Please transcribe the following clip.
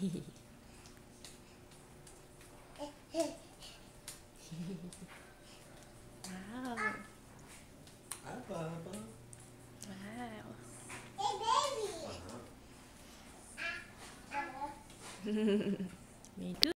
嘿嘿，嘿嘿，嘿嘿，哇哦，阿爸阿爸，哇哦，嘿啊，哼哼哼哼，